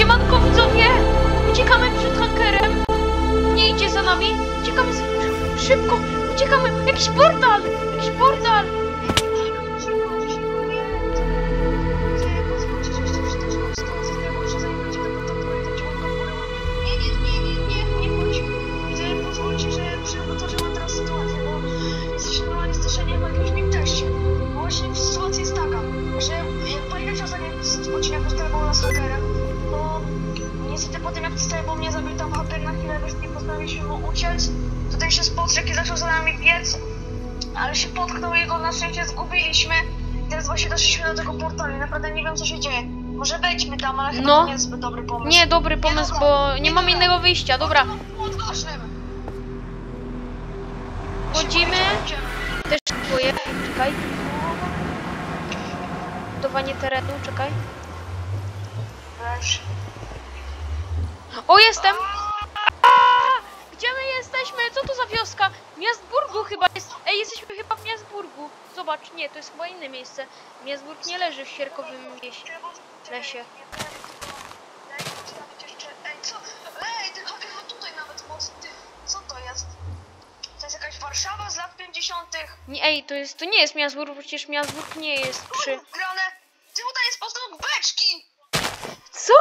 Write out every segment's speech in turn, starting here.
Siemanko widzowie! Uciekamy przed hankerem! Nie idzie za nami! Uciekamy szybko! Uciekamy! Jakiś portal! Jakiś portal! Biec, ale się potknął i go na szczęście zgubiliśmy. I teraz właśnie doszliśmy do tego portalu i naprawdę nie wiem co się dzieje. Może wejdźmy tam, ale chyba No. to nie jest zbyt dobry pomysł. Nie, dobry pomysł, bo nie mam innego wyjścia. Dobra. Chodzimy. też próbuję. Czekaj. Budowanie terenu, czekaj. O, jestem! Miastburgu chyba jest. Ej, jesteśmy chyba w Miastburgu. Zobacz, nie, to jest chyba inne miejsce. Miastburg nie leży w sierkowym mieście. lesie. Ej, co? Ej, ten haker ma tutaj nawet moc. Ty, co to jest? To jest jakaś Warszawa z lat 50. Nie, ej, to jest, to nie jest Miastburg, przecież Miastburg nie jest przy... Grane. Ty tutaj jest postanek beczki. Co?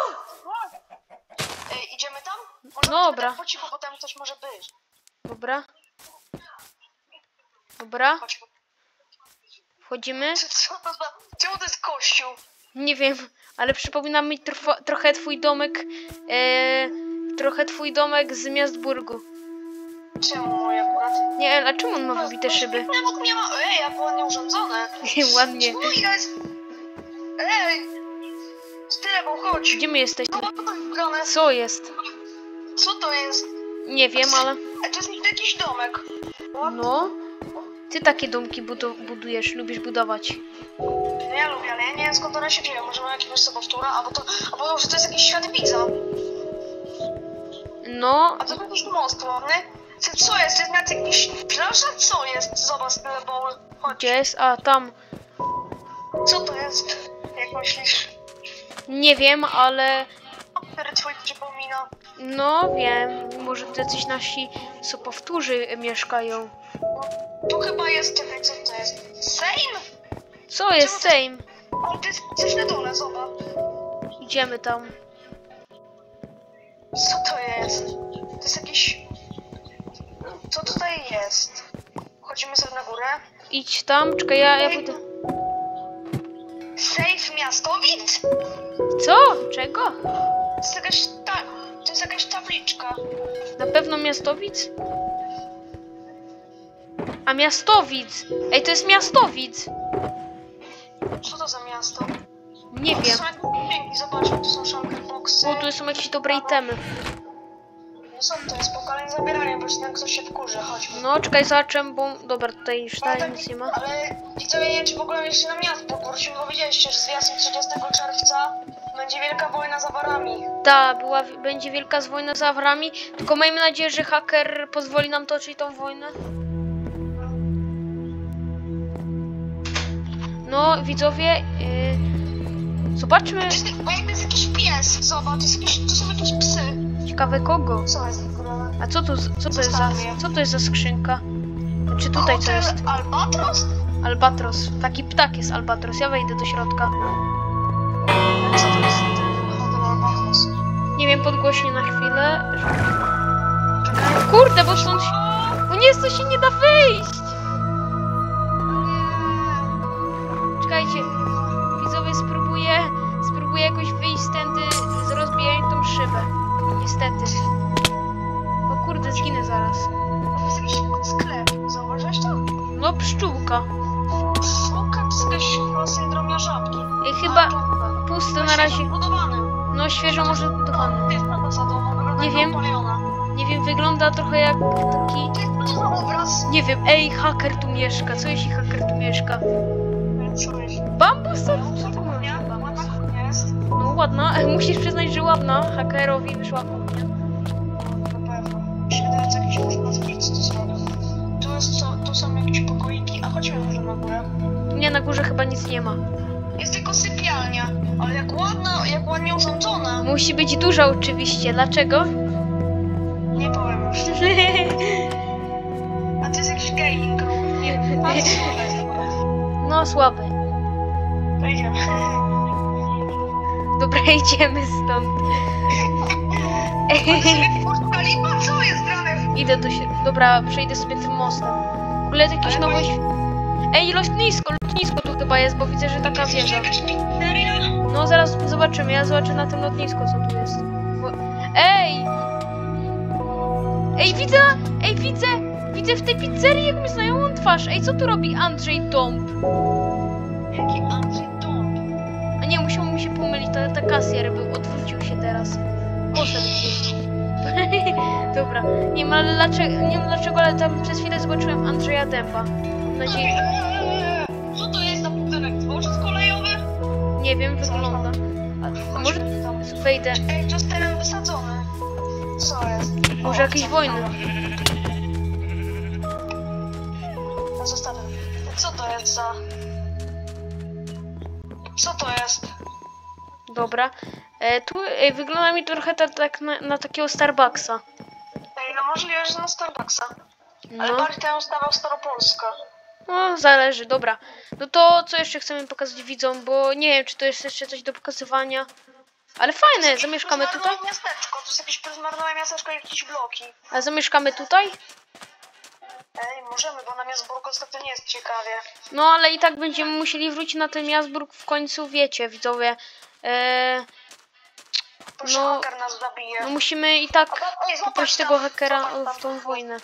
Ej, idziemy tam? Może Dobra. Tak po cichu, bo tam coś może być. Dobra. Dobra, wchodzimy. Co to za... Czemu to jest kościół? Nie wiem, ale przypomina mi trochę twój domek, e, trochę twój domek z Miastburgu. Czemu mój akurat? Nie, a czemu on ma wybite szyby? Nie, bo mnie ma... Ej, jak ładnie urządzone. Ładnie. Mój jest... Ej! Chodź. Gdzie my jesteśmy? No. Co jest? Co to jest? Nie wiem, ale... Ej, to jest jakiś domek. No. Ty takie domki budu- budujesz, lubisz budować. No ja lubię, ale ja nie wiem skąd one się dzieją. Może ma jakiegoś sobowtóra, albo to... Albo może to jest jakiś świat widza. No, A to jest jakiś most ładny. Co- Co jest? To jest na jakiś plaża? Co jest? Zobacz, boły. Chodź. gdzie jest? A, tam. Co to jest? Jak myślisz? Nie wiem, ale... Który twój przypomina? No, wiem. Może jacyś nasi sopowtórzy mieszkają. Tu chyba jest... Czekaj, co to jest? Sejm? Co jest Sejm? Ale to jest coś na dole, zobacz. Idziemy tam. Co to jest? To jest jakiś... Co tutaj jest? Chodzimy sobie na górę. Idź tam, czekaj, ja, ja pójdę. Safe Miastowic? Co? Czego? To jest jakaś ta... To jest jakaś tabliczka. Na pewno Miastowic? A Miastowic! Ej, to jest Miastowic! Co to za miasto? Nie To wiem. są jakieś dźwięki, zobacz, tu są shulker boxy. O, tu są jakieś dobre itemy. Nie są, to jest spokojnie zabieranie, bo już ktoś się wkurzy, chodźmy. No, czekaj, zobaczę, bo... Dobra, tutaj już tak- nic nie ma. Ale i co, ja nie wiem, czy w ogóle jeszcze na miasto, bo już powiedzieliście, że z wiosny 30 czerwca będzie wielka wojna za warami. Ta, była, będzie wielka wojna z awrami, tylko miejmy nadzieję, że haker pozwoli nam toczyć tą wojnę. No, widzowie, yy, zobaczmy bo jakby jest jakiś pies, zobacz, to, jest jakiś, to są jakieś psy. ciekawe kogo. Co jest? A co to, co to jest za, co to jest za skrzynka? Czy tutaj co jest? Albatros? Albatros. Taki ptak jest albatros. Ja wejdę do środka. Nie wiem, podgłośnie na chwilę. Kurde, bo stąd... się- O nie, to się nie da wyjść! Czekajcie. Widzowie, spróbuję... Spróbuję jakoś wyjść stędy, z rozbijając tą szybę. Niestety. O kurde, zginę zaraz. To jest jakiś sklep, zauważyłeś to? No, pszczółka. Szuka jakaś chyba syndromia żabki. Ej, chyba puste na razie. Budowany. No, świeżo może budowany. Jest wygląda Nie wiem. Nie wiem, wygląda trochę jak taki... Nie wiem, ej, haker tu mieszka. Co jeśli haker tu mieszka? Bambus to... Co to jest. No ładna, musisz przyznać, że ładna. Hakerowi wyszła kuchnia. Tu są jakieś pokoiki. A chodźmy może na górę. Nie, na górze chyba nic nie ma. Jest. Ale jak ładna, jak ładnie urządzona. Musi być duża oczywiście. Dlaczego? Nie powiem już. A to jest jakiś gaming room. Nie, jest dobra. No słaby. To idziemy. Dobra, idziemy stąd. Kalipa, co jest grane? Idę do się. Dobra, przejdę sobie tym mostem. W ogóle to jakieś Ale nowość. Ej, lotnisko, lotnisko tu chyba jest, bo widzę, że taka Jest wieża. jakaś pizzeria? No zaraz zobaczymy, ja zobaczę na tym lotnisku co tu jest. Bo... Ej! Ej, widzę! Ej, widzę! Widzę w tej pizzerii jakąś znajomą twarz. Ej, co tu robi Andrzej Dąb? Jaki Andrzej Dąb? A nie, musiał mi się pomylić, ta, ta kasjer był, odwrócił się teraz. Poszedł gdzieś. Dobra, nie wiem, dlaczego, nie wiem dlaczego, ale tam przez chwilę zobaczyłem Andrzeja Dęba. Mam nadzieję, nie wiem, wygląda. A, może wejdę, Ej, to jest teren wysadzony. Co jest? może jakieś wojny. Ja Zostawię. Co to jest za... Co to jest? Dobra. E, tu e, wygląda mi trochę ta, tak na, na takiego Starbucksa. Ej, no możliwe, że na Starbucksa. Ale No, bardziej temu stawał Staropolska. No, zależy, dobra. No to co jeszcze chcemy pokazać widzom, bo nie wiem, czy to jest jeszcze coś do pokazywania. Ale fajne, zamieszkamy tutaj? Miasteczko, to jest jakieś zmarnowane miasteczko, jakieś bloki. A zamieszkamy tutaj? Ej, możemy, bo na Miasburgu ostatnio nie jest ciekawie. No, ale i tak będziemy musieli wrócić na ten Jasburg w końcu, wiecie, widzowie. E, Proszę, No, haker nas zabije. no musimy i tak Ej, poprosić tego hakera w tą wojnę.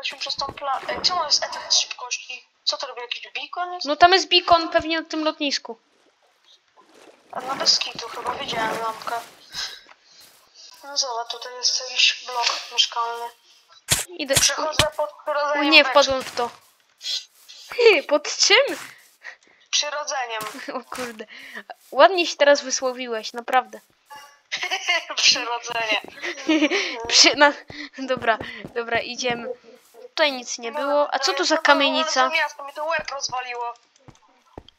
Chodźmy przez tą pla... Ej, czemu jest efekt szybkości? Co to robi, jakiś beacon jest? No tam jest beacon pewnie na tym lotnisku. A no bez kitu, chyba widziałem lampkę. No zobacz, tutaj jest jakiś blok mieszkalny. Idę. Przechodzę pod O, przyrodzeniem. nie, wpadłem w to. Hy, Pod czym? Przyrodzeniem. O kurde. Ładnie się teraz wysłowiłeś, naprawdę. Przyrodzenie. Przy, na, dobra, dobra, idziemy. Tutaj nic nie było. A co to za kamienica? To miasto mi to łeb rozwaliło.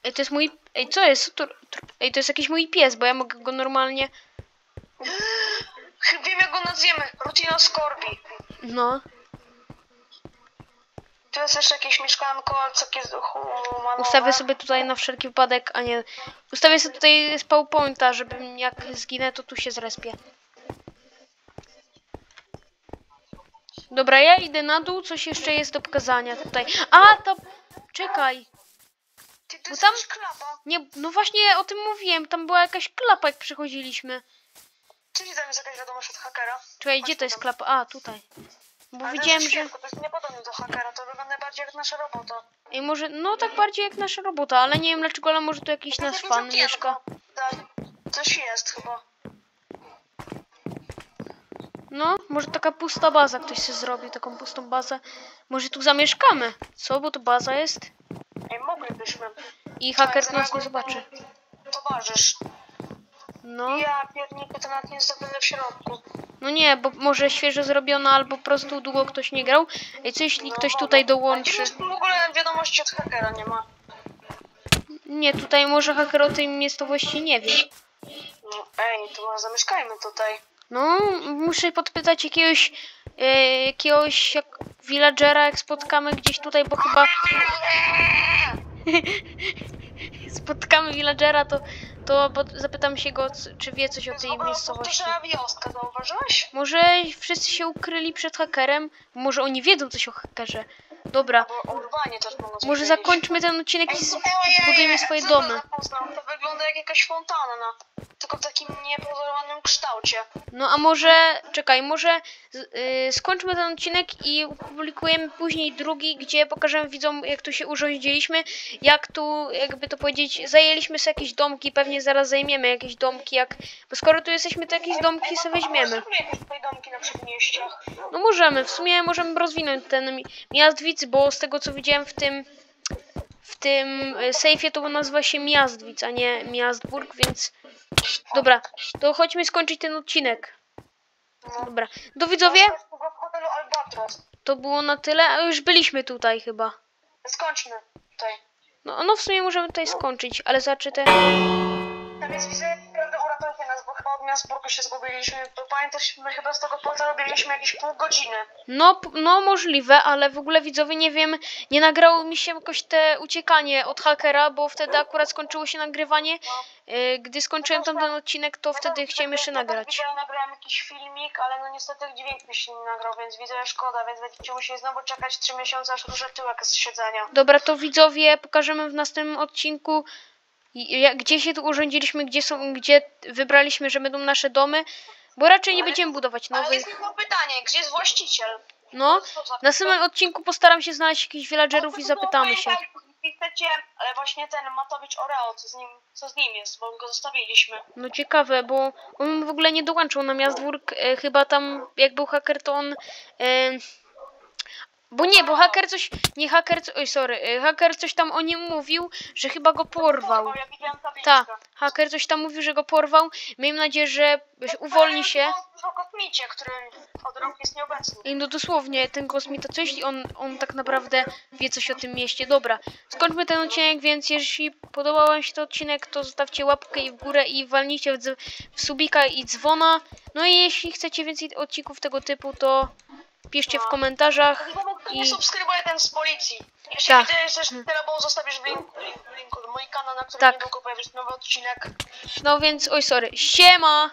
Ej, to jest mój... Ej, co jest? Co to... Ej, to jest jakiś mój pies, bo ja mogę go normalnie... Chyba Wiem jak go nazwiemy. Rutina Skorpi. No. Tu jest jeszcze jakieś mieszkanko, takie humanowe. Ustawię sobie tutaj na wszelki wypadek, a nie... Ustawię sobie tutaj spawn pointa, żebym jak zginę, to tu się zrespię. Dobra, ja idę na dół, coś jeszcze jest do pokazania tutaj. A, to... Czekaj. Ty, to bo jest tam- jakaś klapa. Nie, no właśnie o tym mówiłem, tam była jakaś klapa jak przychodziliśmy. Czy tam jest jakaś wiadomość od hakera? Czekaj, gdzie to jest klapa? A, tutaj. Bo Ale widziałem, to jest że... światło, To jest niepodobne do hakera, to wygląda bardziej jak nasza robota. Ej, może, no tak bardziej jak nasza robota, ale nie wiem dlaczego, ale może tu jakiś jest nasz fan mieszka. Tak, coś jest chyba. No, może taka pusta baza ktoś sobie zrobił, taką pustą bazę. Może tu zamieszkamy, co? Bo to baza jest Ej, moglibyśmy. i haker nas nie zobaczy. Towarzysz. No, Ja to nawet nie zapewne w środku. no nie, bo może świeżo zrobiona albo po prostu długo ktoś nie grał. Ej, co jeśli No, ktoś tutaj A dołączy? gdzie w ogóle wiadomości od hakera nie ma. Nie, tutaj może haker o tej miejscowości nie wie. No, ej, to może zamieszkajmy tutaj. No, muszę podpytać jakiegoś, e, jakiegoś jak villagera, jak spotkamy gdzieś tutaj, bo chyba spotkamy villagera, to, to pod, zapytam się go, czy wie coś To o tej miejscowości. powtórzona wioska, zauważyłeś? Może wszyscy się ukryli przed hakerem, może oni wiedzą coś o hakerze. Dobra, Bo może zakończmy ten odcinek i Ej, z- ej, ej, ej, zbudujmy ej, swoje domy. To, to wygląda jak jakaś fontanna, tylko w takim niepozorowanym kształcie. No a może, czekaj, może z- y, skończmy ten odcinek i opublikujemy później drugi, gdzie pokażemy widzom, jak tu się urządziliśmy, jak tu, jakby to powiedzieć, zajęliśmy sobie jakieś domki, pewnie zaraz zajmiemy jakieś domki, jak, bo skoro tu jesteśmy, to jakieś domki sobie weźmiemy. No możemy, w sumie możemy rozwinąć ten mi- Miastwic, bo z tego co widziałem w tym, w tym y, sejfie to nazywa się Miastwic, a nie Miastburg, więc dobra, to chodźmy skończyć ten odcinek. Dobra, do widzowie. To było na tyle, a już byliśmy tutaj chyba. Skończmy tutaj. No, no w sumie możemy tutaj skończyć, ale zaczy te... Tam jest widzę, robiliśmy, bo pamiętasz, my chyba z tego płota robiliśmy jakieś pół godziny. No, no możliwe, ale w ogóle widzowie nie wiem, nie nagrało mi się jakoś te uciekanie od hakera, bo wtedy akurat skończyło się nagrywanie. Y, Gdy skończyłem tamten odcinek, to wtedy chciałem jeszcze Ja nagrać. widziałem, nagrałem jakiś filmik, ale no niestety dźwięk mi się nie nagrał, więc widzę szkoda, więc będziecie musieli znowu czekać 3 miesiące, aż duże tyłek z siedzenia. Dobra, to widzowie, pokażemy w następnym odcinku, gdzie się tu urządziliśmy, gdzie są, gdzie wybraliśmy, że będą nasze domy, bo raczej nie Ale- będziemy budować Ale nowych. jest tylko pytanie, gdzie jest właściciel? No, w następnym odcinku postaram się znaleźć jakichś villagerów i zapytamy się. Chcecie, ale właśnie ten Matowicz Oreo, co z nim, co z nim jest, bo go zostawiliśmy. No ciekawe, bo on w ogóle nie dołączył na Miastwórk. E, chyba tam, jak był haker, to on... E, bo nie, bo haker coś... Nie haker... Oj, sorry. E, haker coś tam o nim mówił, że chyba go porwał. Ta, haker coś tam mówił, że go porwał. Miejmy nadzieję, że uwolni się. Kosmicie, który od rąk jest nieobecny. I no dosłownie, ten kosmita, co jeśli on, on tak naprawdę wie coś o tym mieście? Dobra, skończmy ten odcinek, więc jeśli podobał wam się ten odcinek, to zostawcie łapkę w górę i walnijcie w, w subika i dzwona. No i jeśli chcecie więcej odcinków tego typu, to piszcie w komentarzach. I... I- Nie subskrybuję ten z policji. Jeśli Tak. tak. widzę, że telebą zostawisz w linku, linku mój kanał, na którym Tak. niedługo pojawi się nowy odcinek. No więc, oj sorry, siema!